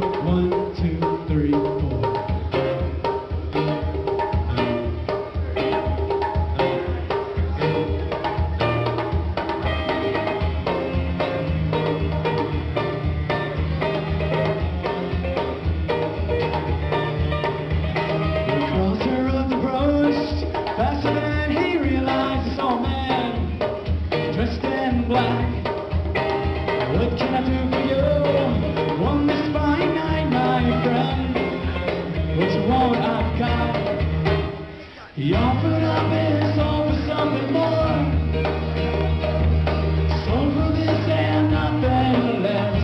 one. cop. He offered up his all for something more. So for this and nothing less.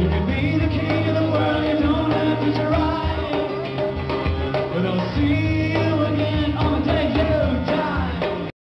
You can be the king of the world, you don't have to try. But I'll see